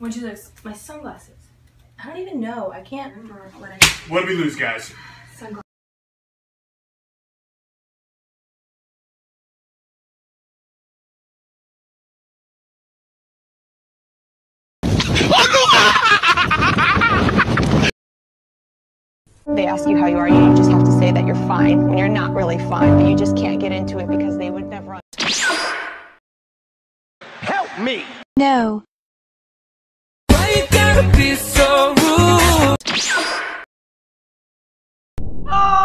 What'd you lose? My sunglasses. I don't even know. I can't remember what I. What did we lose, guys? Sunglasses. They ask you how you are, you just have to say that you're fine when you're not really fine, but you just can't get into it because they would never. Help me! No. Be so rude? Oh!